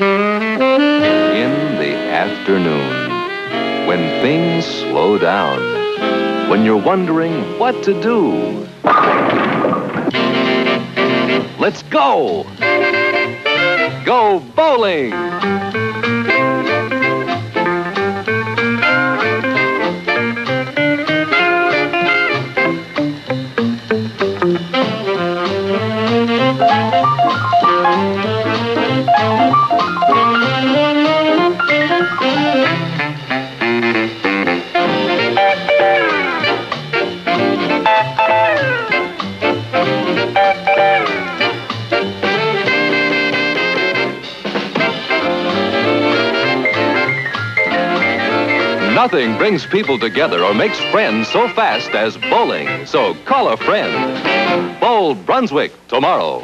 In the afternoon, when things slow down, when you're wondering what to do, let's go! Go bowling! Nothing brings people together or makes friends so fast as bowling. So call a friend. Bowl Brunswick tomorrow.